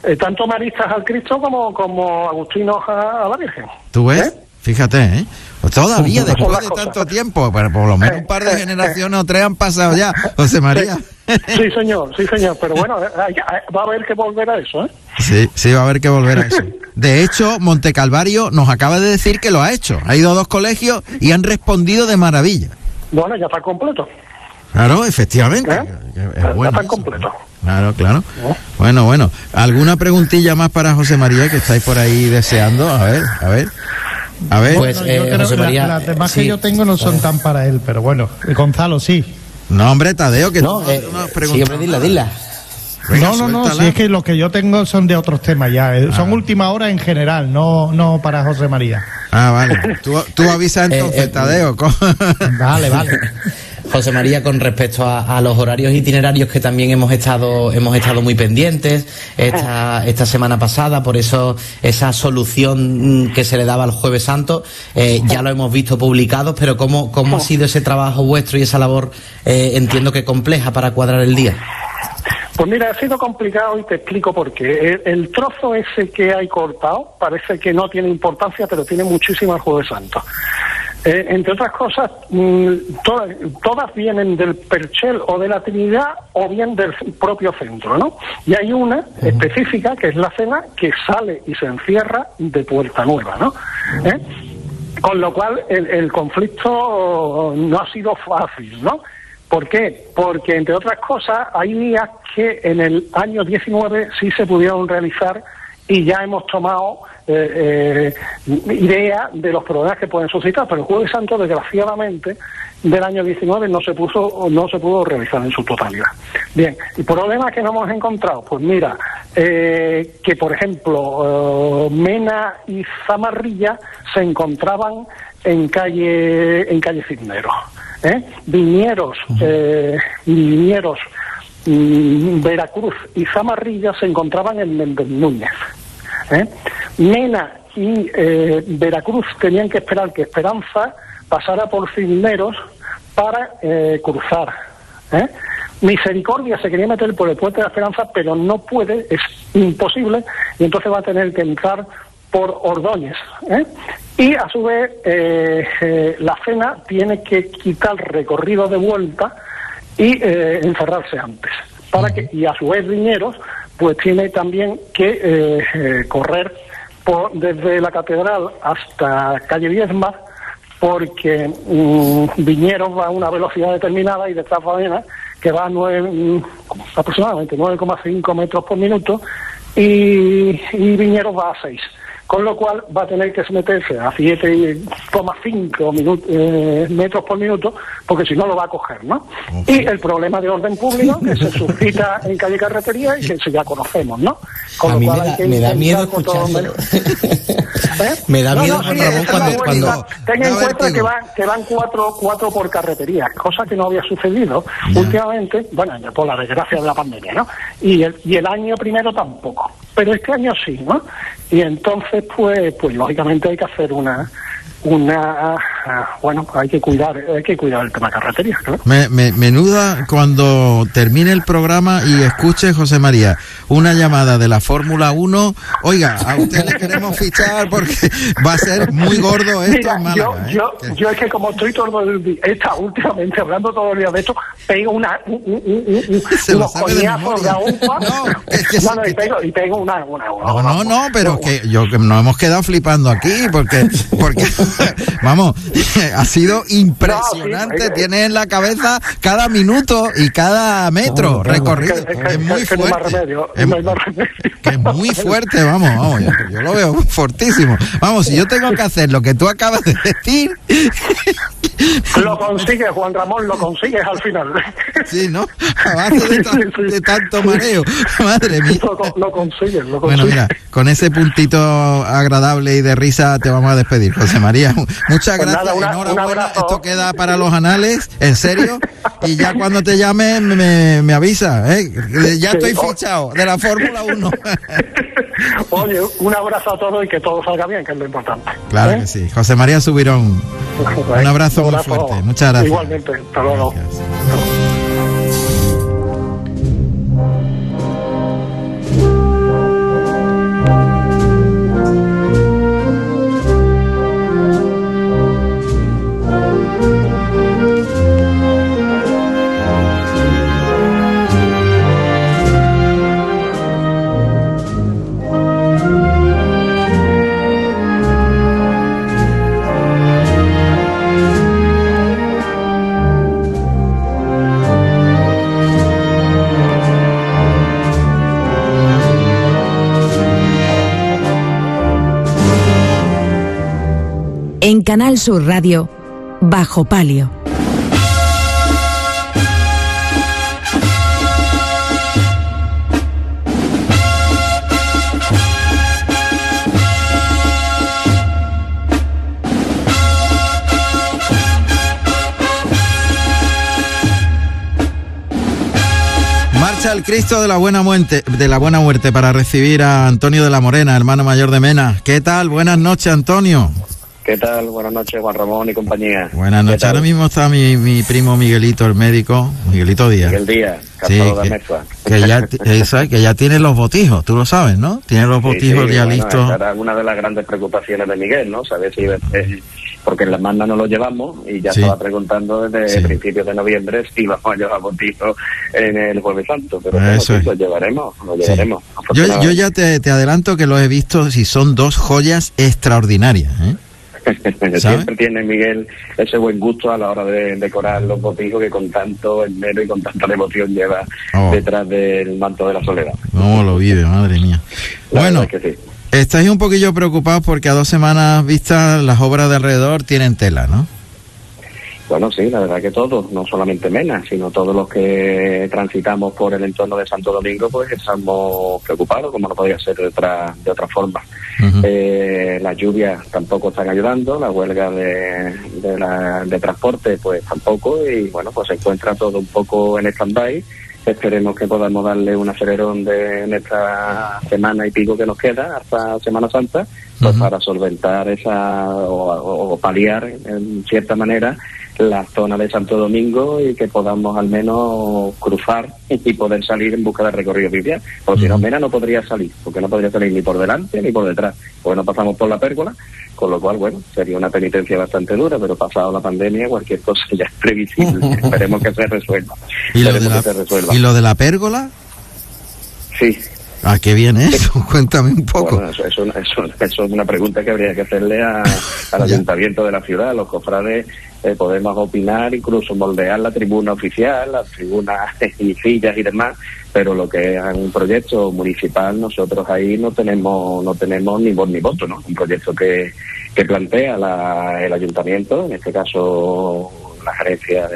eh, tanto maristas al Cristo como, como agustinos a, a la Virgen. ¿Tú ves? ¿Eh? Fíjate, ¿eh? Todavía, después de tanto tiempo, pero por lo menos un par de generaciones o tres han pasado ya, José María. Sí, señor, sí, señor. Pero bueno, eh, va a haber que volver a eso, ¿eh? Sí, sí, va a haber que volver a eso. De hecho, Monte Calvario nos acaba de decir que lo ha hecho. Ha ido a dos colegios y han respondido de maravilla. Bueno, ya está completo. Claro, efectivamente. ¿Eh? Es Ya bueno está completo. Claro, claro. ¿Eh? Bueno, bueno. ¿Alguna preguntilla más para José María que estáis por ahí deseando? A ver, a ver. A ver. Pues, Bueno, yo eh, creo José que la- María, las demás sí. que yo tengo no son tan para él, pero bueno, eh, Gonzalo sí. no, hombre, Tadeo, que No, tú eh, sí, hombre, dila, dila. Venga, no, no, no, si es que los que yo tengo son de otros temas ya, eh, Ah. son última hora en general, no no para José María. Ah, vale. Tú, tú avisas entonces, Eh, eh, Tadeo. Vale, vale. José María, con respecto a, a los horarios itinerarios que también hemos estado hemos estado muy pendientes esta, esta semana pasada, por eso esa solución mm, que se le daba al Jueves Santo, eh, ya lo hemos visto publicado, pero ¿cómo, cómo ha sido ese trabajo vuestro y esa labor, eh, entiendo que compleja para cuadrar el día? Pues mira, ha sido complicado y te explico por qué. El, el trozo ese que hay cortado parece que no tiene importancia, pero tiene muchísimo el Jueves Santo. Eh, entre otras cosas, mm, todas, todas vienen del Perchel o de la Trinidad o bien del propio centro, ¿no? Y hay una específica, que es la cena, que sale y se encierra de Puerta Nueva, ¿no? ¿Eh? Con lo cual, el, el conflicto no ha sido fácil, ¿no? ¿Por qué? Porque, entre otras cosas, hay días que en el año 19 sí se pudieron realizar y ya hemos tomado eh, eh, idea de los problemas que pueden suscitar, pero el Jueves Santo, desgraciadamente, del año 19 no se puso no se pudo realizar en su totalidad. Bien, y problemas que no hemos encontrado, pues mira, eh, que por ejemplo eh, Mena y Zamarrilla se encontraban en calle en calle Cisneros, ¿eh? Viñeros, eh, Viñeros mm, Veracruz y Zamarrilla se encontraban en Méndez Núñez. ¿Eh? Mena y eh, Veracruz tenían que esperar que Esperanza pasara por Cisneros para eh, cruzar. ¿eh? Misericordia se quería meter por el puente de la Esperanza, pero no puede, es imposible, y entonces va a tener que entrar por Ordóñez. ¿eh? Y a su vez, la cena tiene que quitar recorrido de vuelta y encerrarse antes. Para que, y a su vez Viñeros, pues tiene también que eh, eh, correr por, desde la catedral hasta calle Diezma, porque mm, Viñeros va a una velocidad determinada y detrás va Mena, que va a nueve, mm, aproximadamente 9,5 metros por minuto, y, y Viñeros va a 6 con lo cual va a tener que meterse a 7,5 minut- eh, metros por minuto, porque si no lo va a coger, ¿no? Y el problema de orden público que se suscita en calle Carretería y que eso ya conocemos, ¿no? Con A lo mí me cual hay da, que me da miedo escucharlo. ¿Eh? Me da No, miedo, no, sí, Ramón, cuando, cuando, en cuenta que van, que van cuatro, cuatro por carretería, cosa que no había sucedido últimamente, bueno, por la desgracia de la pandemia, ¿no? Y el, y el año primero tampoco, pero este año sí, ¿no? Y entonces, pues, pues lógicamente hay que hacer una, una, ah, bueno, hay que cuidar, hay que cuidar el tema carretería, claro. Me- me- menuda cuando termine el programa y escuche, José María, una llamada de la Fórmula 1. Oiga, a usted le queremos fichar porque va a ser muy gordo esto Mira, en yo. ¿eh? yo, yo es que como estoy todo el día, esta últimamente hablando todo el día de esto, pego una, un, un- unos de coñazos de memoria. agua. No, es que No, no, sí. y pego, y pego una, una, una- No, no, no, pero que yo que nos hemos quedado flipando aquí porque porque vamos, ha sido impresionante. Tienes en la cabeza cada minuto y cada metro recorrido. Es, muy fuerte. Es, muy fuerte, vamos, vamos. Yo, lo veo fortísimo. Vamos, si yo tengo que hacer lo que tú acabas de decir. Lo consigues, Juan Ramón, lo consigues al final. Sí, ¿no? A base de, tanto mareo. Madre mía. Lo, consigues, lo consigues. Bueno, mira, con ese puntito agradable y de risa te vamos a despedir, José María. Muchas pues gracias. Enhorabuena. Esto queda para los anales, en serio. Y ya cuando te llame me, me avisa. ¿eh? Ya estoy fichado de la Fórmula 1. Oye, un abrazo a todos y que todo salga bien, que es lo importante. Claro ¿eh? que sí. José María Subirón. Un abrazo muy fuerte. Muchas gracias. Igualmente. Hasta luego. Canal Sur Radio, Bajo Palio. Marcha el Cristo de la buena muerte, de la buena muerte para recibir a Antonio de la Morena, hermano mayor de Mena. ¿Qué tal? Buenas noches, Antonio. ¿Qué tal? Buenas noches, Juan Ramón y compañía. Buenas noches. Ahora mismo está mi, mi, primo Miguelito, el médico, Miguelito Díaz. Miguel Díaz, sí, de que, ya, que ya tiene los botijos, tú lo sabes, ¿no? Tiene los botijos ya listos. Era una de las grandes preocupaciones de Miguel, ¿no? Saber si... porque en la manda no lo llevamos y ya estaba preguntando desde principios de noviembre si vamos a llevar botijos en el Jueves Santo, pero Eso lo llevaremos, lo llevaremos. Yo, yo ya te, te adelanto que lo he visto si son dos joyas extraordinarias, ¿eh? Siempre tiene Miguel ese buen gusto a la hora de decorar los botijos que con tanto esmero y con tanta devoción lleva oh. detrás del manto de la soledad. ¿Cómo lo vive, madre mía? bueno, estáis un poquillo preocupados porque a dos semanas vistas las obras de alrededor tienen tela, ¿no? Bueno, sí, la verdad que todos, no solamente Mena, sino todos los que transitamos por el entorno de Santo Domingo, pues estamos preocupados, como no podía ser de otra, de otra forma. eh, las lluvias tampoco están ayudando, la huelga de, de, la, de transporte, pues tampoco, y bueno, pues se encuentra todo un poco en stand-by. Esperemos que podamos darle un acelerón de, en esta semana y pico que nos queda hasta Semana Santa, pues para solventar esa o, o paliar en cierta manera la zona de Santo Domingo y que podamos al menos cruzar y poder salir en busca de recorrido vivial. Porque si no, Mena no podría salir, porque no podría salir ni por delante ni por detrás, porque no pasamos por la pérgola, con lo cual, bueno, sería una penitencia bastante dura, pero pasado la pandemia cualquier cosa ya es previsible. Esperemos que se resuelva. ¿Y lo, de la, ¿Y lo de la pérgola? Sí, ¿A qué viene eso? Cuéntame un poco. Bueno, eso, es una pregunta que habría que hacerle al ayuntamiento de la ciudad. Los cofrades eh, podemos opinar, incluso moldear la tribuna oficial, las tribunas y sillas y demás, pero lo que es un proyecto municipal, nosotros ahí no tenemos no tenemos ni voz ni voto, ¿no? Un proyecto que, que plantea el ayuntamiento, en este caso la gerencia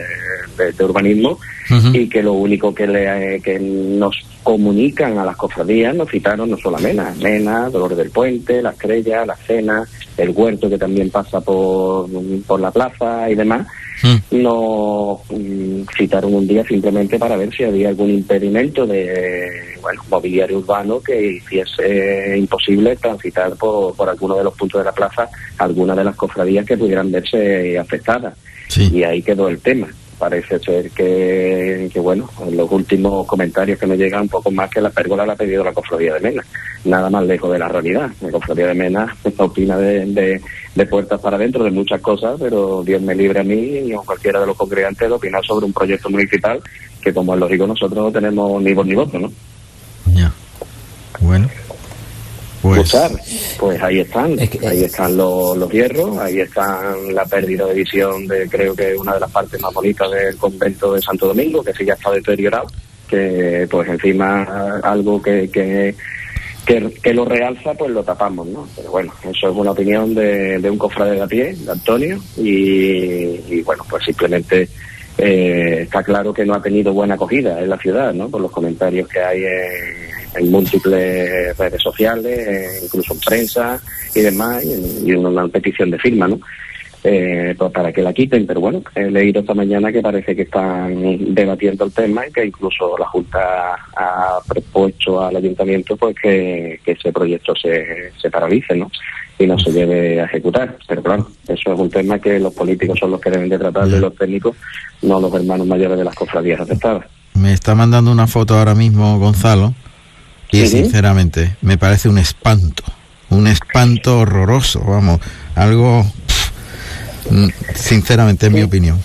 de, urbanismo, y que lo único que, le, que nos comunican a las cofradías, nos citaron no solo a Mena, Mena, Dolores del Puente, La Estrella, La Cena, el huerto que también pasa por, por la plaza y demás, mm. nos mm, citaron un día simplemente para ver si había algún impedimento de bueno, mobiliario urbano que hiciese imposible transitar por, por alguno de los puntos de la plaza alguna de las cofradías que pudieran verse afectadas. Y ahí quedó el tema parece ser que, bueno, en los últimos comentarios que me llegan un poco más que la pérgola la ha pedido la cofradía de Mena, nada más lejos de la realidad. La cofradía de Mena opina de, de, puertas para adentro de muchas cosas, pero Dios me libre a mí y a cualquiera de los congregantes de opinar sobre un proyecto municipal que, como es lógico, nosotros no tenemos ni voz ni voto, ¿no? Ya. Bueno. Pues- gustar. Pues ahí están, ahí están los, los hierros, ahí están la pérdida de visión de creo que una de las partes más bonitas del convento de Santo Domingo, que sí ya está deteriorado, que pues encima algo que, que, que, que lo realza, pues lo tapamos, ¿no? Pero bueno, eso es una opinión de, de un cofrade de a pie, de Antonio, y, y bueno, pues simplemente eh, está claro que no ha tenido buena acogida en la ciudad, ¿no? Por los comentarios que hay en, múltiples redes sociales, incluso en prensa y demás, y, y una petición de firma, ¿no? Eh, pues para que la quiten, pero bueno, he leído esta mañana que parece que están debatiendo el tema y que incluso la Junta ha propuesto al ayuntamiento pues que, que ese proyecto se, se paralice, ¿no? Y no se lleve a ejecutar. Pero claro, eso es un tema que los políticos son los que deben de tratarlo y los técnicos, no los hermanos mayores de las cofradías afectadas. Me está mandando una foto ahora mismo Gonzalo y sinceramente me parece un espanto, un espanto horroroso, vamos, algo, pff, mm, sinceramente en mi opinión,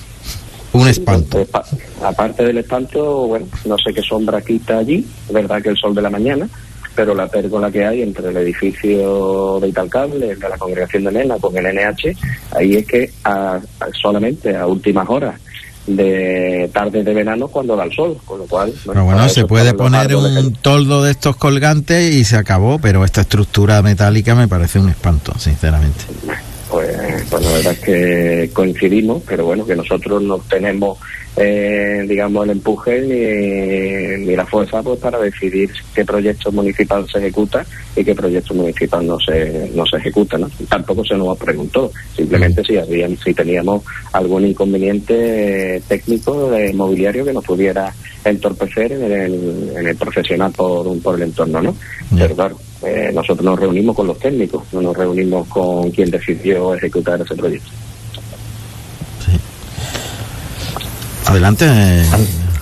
un espanto. Pa- aparte del espanto, bueno, no sé qué sombra quita allí, verdad que el sol de la mañana, pero la pérgola que hay entre el edificio de Italcable, el de la congregación de Nena, con el NH, ahí es que a- a- solamente a últimas horas de tarde de verano cuando da el sol, con lo cual... Pero bueno, se puede poner un toldo de estos colgantes y se acabó, pero esta estructura metálica me parece un espanto, sinceramente. Pues, pues la verdad es que coincidimos, pero bueno, que nosotros no tenemos, eh, digamos, el empuje ni, ni la fuerza pues para decidir qué proyecto municipal se ejecuta y qué proyecto municipal no se, no se ejecuta, ¿no? Tampoco se nos preguntó, simplemente si, había, si teníamos algún inconveniente eh, técnico de mobiliario que nos pudiera entorpecer en el, en el profesional por, por el entorno, ¿no? Pero claro, eh, nosotros nos reunimos con los técnicos, no nos reunimos con quien decidió ejecutar ese proyecto. Adelante.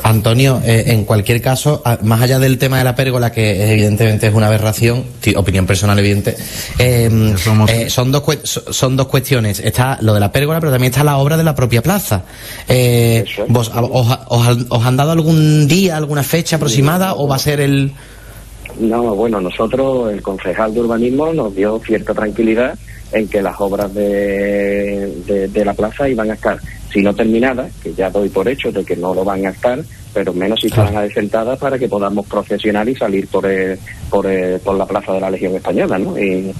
Antonio, eh, en cualquier caso, a- más allá del tema de la pérgola, que evidentemente es una aberración, opinión personal evidente, eh, eh, son, dos son dos cuestiones. Está lo de la pérgola, pero también está la obra de la propia plaza. Eh, vos, a- os, ha- os han- os han dado algún día, alguna fecha aproximada o va a ser el... No, bueno, nosotros, el concejal de urbanismo nos dio cierta tranquilidad en que las obras de, de, de la plaza iban a estar, si no terminadas, que ya doy por hecho de que no lo van a estar, pero menos si estarán adecentadas para que podamos procesionar y salir por, el- por, el- por la plaza de la Legión Española, ¿no? Y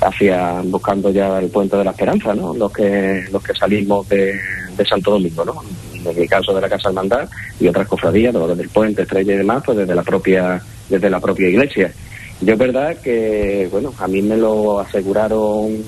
hacia, buscando ya el puente de la Esperanza, ¿no? Los que, los que salimos de, de Santo Domingo, ¿no? En mi caso de la Casa Hermandad y otras cofradías, los del Puente, Estrella y demás, pues desde la propia, desde la propia iglesia. Yo es verdad que, bueno, a mí me lo aseguraron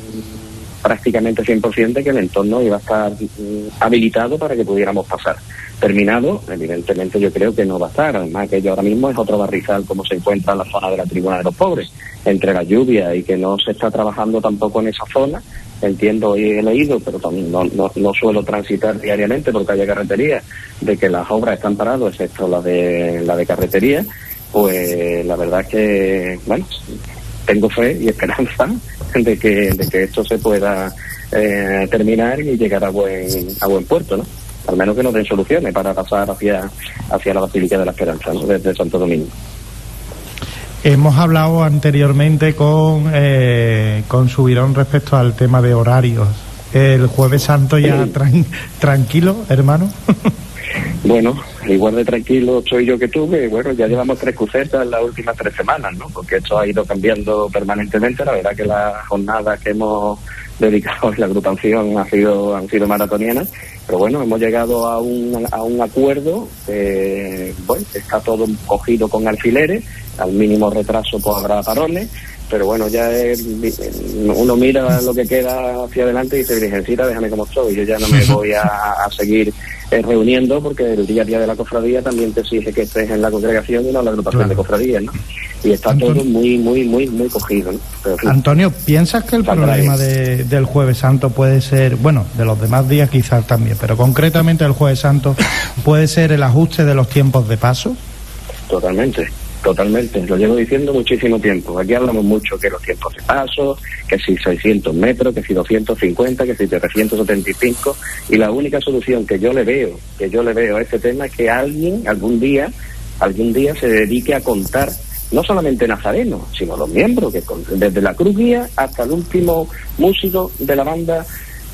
prácticamente 100% de que el entorno iba a estar mm, habilitado para que pudiéramos pasar. Terminado, evidentemente yo creo que no va a estar, además que yo ahora mismo es otro barrizal como se encuentra en la zona de la Tribuna de los Pobres, entre la lluvia y que no se está trabajando tampoco en esa zona, entiendo y he leído, pero también no, no, no suelo transitar diariamente porque haya carretería, de que las obras están paradas, excepto la de, la de carretería, pues la verdad es que, bueno, tengo fe y esperanza de que, de que esto se pueda eh, terminar y llegar a buen, a buen puerto, ¿no? Al menos que nos den soluciones para pasar hacia, hacia la Basílica de la Esperanza, ¿no? Desde Santo Domingo. Hemos hablado anteriormente con, eh, con Subirón respecto al tema de horarios. El jueves santo ya tran- tranquilo, hermano. Bueno, igual de tranquilo estoy yo que tú, que bueno, ya llevamos tres crucetas en las últimas tres semanas, ¿no? Porque esto ha ido cambiando permanentemente. La verdad que las jornadas que hemos dedicado en la agrupación ha sido, han sido maratonianas. Pero bueno, hemos llegado a un, a un acuerdo. eh, bueno, está todo cogido con alfileres. Al mínimo retraso pues habrá parones. Pero bueno, ya es- uno mira lo que queda hacia adelante y dice, Virgencita, déjame como estoy. Yo ya no me voy a, a seguir eh, reuniendo porque el día a día de la cofradía también te exige que estés en la congregación y no en la agrupación de cofradías, ¿no? Y está todo muy, muy, muy, muy cogido, Antonio, ¿piensas que el problema de- del jueves santo puede ser, bueno, de los demás días quizás también, pero concretamente el jueves santo puede ser el ajuste de los tiempos de paso? Totalmente, totalmente. Lo llevo diciendo muchísimo tiempo. Aquí hablamos mucho que los tiempos de paso, que si 600 metros, que si 250, que si 375. Y la única solución que yo le veo, que yo le veo a este tema es que alguien, algún día, algún día se dedique a contar no solamente nazarenos, sino los miembros, que desde la cruz guía hasta el último músico de la banda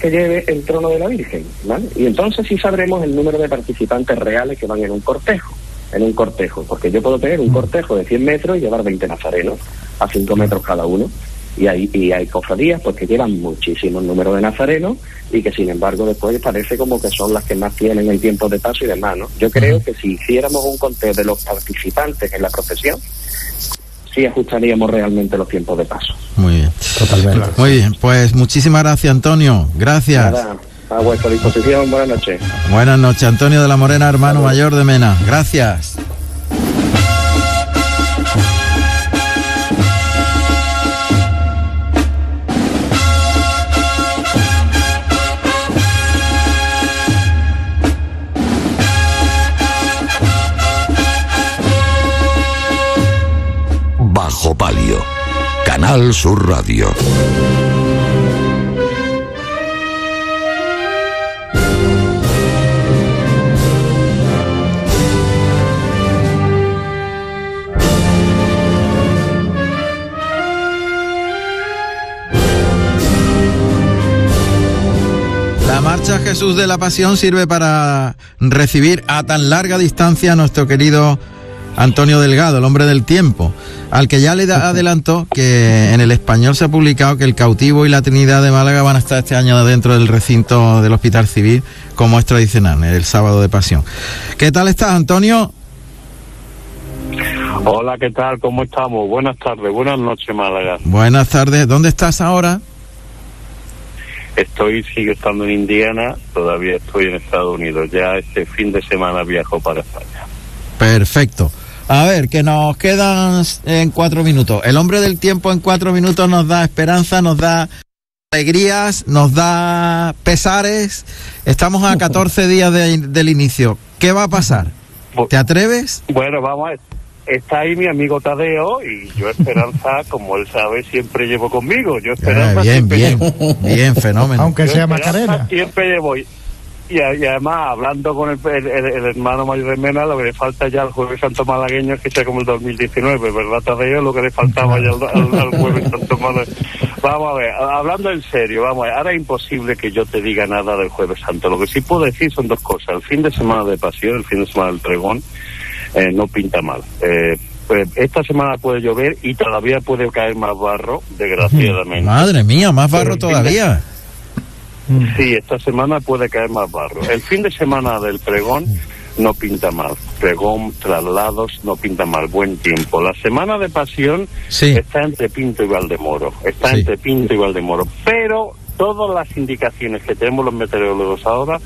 que lleve el trono de la Virgen. ¿vale? Y entonces sí sabremos el número de participantes reales que van en un cortejo, en un cortejo, porque yo puedo tener un cortejo de 100 metros y llevar 20 nazarenos a 5 metros cada uno. Y hay, y hay cofradías pues, que llevan muchísimos números de nazarenos y que sin embargo después parece como que son las que más tienen el tiempo de paso y demás. ¿no? Yo creo que si hiciéramos un conteo de los participantes en la procesión, sí ajustaríamos realmente los tiempos de paso. Muy bien. Totalmente. Muy bien, pues muchísimas gracias, Antonio. Gracias. Nada, a vuestra disposición, buenas noches. Buenas noches, Antonio de la Morena, hermano mayor de Mena. Gracias. Bajo Palio. Canal Sur Radio. Marcha Jesús de la Pasión sirve para recibir a tan larga distancia a nuestro querido Antonio Delgado, el hombre del tiempo, al que ya le da adelanto que en el español se ha publicado que el cautivo y la Trinidad de Málaga van a estar este año dentro del recinto del Hospital Civil, como es tradicional, el sábado de Pasión. ¿Qué tal estás, Antonio? Hola, ¿qué tal? ¿Cómo estamos? Buenas tardes, buenas noches, Málaga. Buenas tardes. ¿Dónde estás ahora? Estoy, sigo estando en Indiana, todavía estoy en Estados Unidos. Ya este fin de semana viajo para España. Perfecto. A ver, que nos quedan en cuatro minutos. El hombre del tiempo en cuatro minutos nos da esperanza, nos da alegrías, nos da pesares. Estamos a 14 días de- del inicio. ¿Qué va a pasar? ¿Te atreves? Bueno, vamos a ver. Está ahí mi amigo Tadeo y yo Esperanza, como él sabe, siempre llevo conmigo. Yo Esperanza Ah, bien, siempre bien, llevo. bien, fenómeno. Aunque Yo sea Esperanza Macarena. Siempre llevo. Y, y a- y además, hablando con el, el- el- el hermano mayor de Mena, lo que le falta ya al Jueves Santo Malagueño es que sea como el 2019, ¿verdad, Tadeo? Lo que le faltaba ya al, al- al Jueves Santo Malagueño. Vamos a ver, hablando en serio, vamos a ver, ahora es imposible que yo te diga nada del Jueves Santo. Lo que sí puedo decir son dos cosas. El fin de semana de Pasión, el fin de semana del Pregón, eh, no pinta mal. Eh, pues esta semana puede llover y todavía puede caer más barro, desgraciadamente. Madre mía, más barro de- todavía. Sí, esta semana puede caer más barro. El fin de semana del pregón no pinta mal. Pregón, traslados, no pinta mal. Buen tiempo. La semana de pasión Sí. está entre Pinto y Valdemoro. Está Sí. entre Pinto y Valdemoro. Pero todas las indicaciones que tenemos los meteorólogos ahora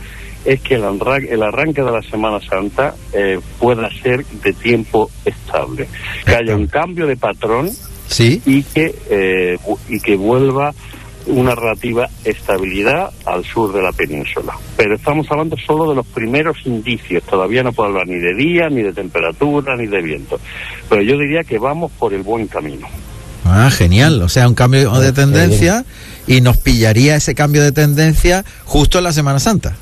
es que el, arran- el arranque de la Semana Santa eh, pueda ser de tiempo estable. Que haya un cambio de patrón Sí. y que eh, y que vuelva una relativa estabilidad al sur de la península. Pero estamos hablando solo de los primeros indicios, todavía no puedo hablar ni de día, ni de temperatura, ni de viento. Pero yo diría que vamos por el buen camino. Ah, genial. O sea, un cambio de tendencia y nos pillaría ese cambio de tendencia justo en la Semana Santa.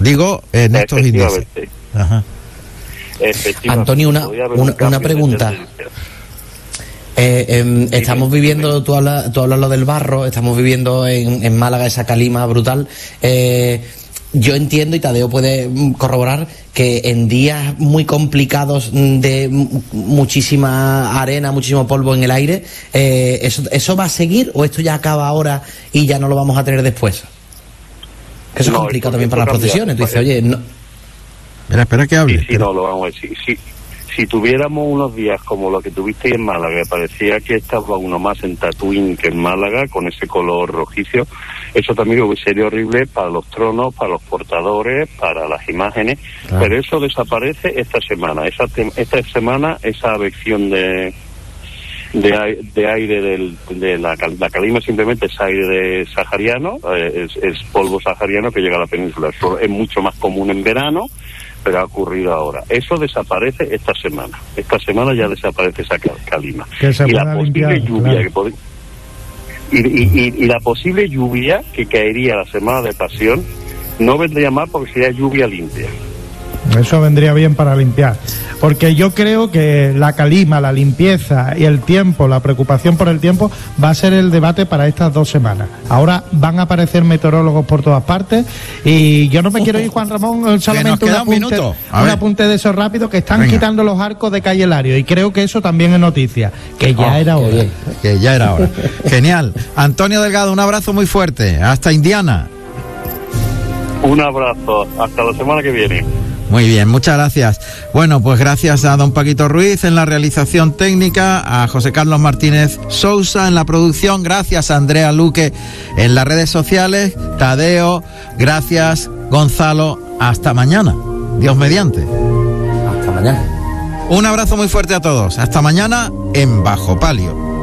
Digo, en estos índices. Ajá. Antonio, una- una- pregunta. Eh, em, estamos viviendo, tú hablas, tú hablas lo del barro, estamos viviendo en, en Málaga esa calima brutal. Eh, yo entiendo, y Tadeo puede mm, corroborar, que en días muy complicados de muchísima arena, muchísimo polvo en el aire, eh, eso, ¿eso va a seguir o esto ya acaba ahora y ya no lo vamos a tener después? Que eso No, es complicado también para las procesiones. Tú dices, oye, no, Espera, espera que hable. Sí, sí, no, lo vamos a decir. Si, si tuviéramos unos días como lo que tuviste en Málaga, que parecía que estaba uno más en Tatuín que en Málaga, con ese color rojizo, eso también sería horrible para los tronos, para los portadores, para las imágenes, Claro. pero eso desaparece esta semana. Esa esta semana, esa avección de, de, de aire del, de la, cal- la calima simplemente es aire de sahariano, eh, es, es polvo sahariano que llega a la península. Eso es mucho más común en verano, pero ha ocurrido ahora. Eso desaparece esta semana. Esta semana ya desaparece esa cal- calima. Y la posible limpiar, lluvia claro. que pod- y, y- y- y la posible lluvia que caería la semana de pasión no vendría mal porque sería lluvia limpia. Eso vendría bien para limpiar. Porque yo creo que la calima, la limpieza y el tiempo, la preocupación por el tiempo, va a ser el debate para estas dos semanas. Ahora van a aparecer meteorólogos por todas partes y yo no me quiero ir, Juan Ramón, solamente un queda un apunte, un ver. apunte de eso rápido, que están Venga. quitando los arcos de calle Lario y creo que eso también es noticia, que ya Oh, era hora. bien. Que ya era hora. Genial. Antonio Delgado, un abrazo muy fuerte. Hasta Indiana. Un abrazo. Hasta la semana que viene. Muy bien, muchas gracias. Bueno, pues gracias a don Paquito Ruiz en la realización técnica, a José Carlos Martínez Sousa en la producción, gracias a Andrea Luque en las redes sociales, Tadeo, gracias Gonzalo, hasta mañana. Dios mediante. Hasta mañana. Un abrazo muy fuerte a todos. Hasta mañana en Bajo Palio.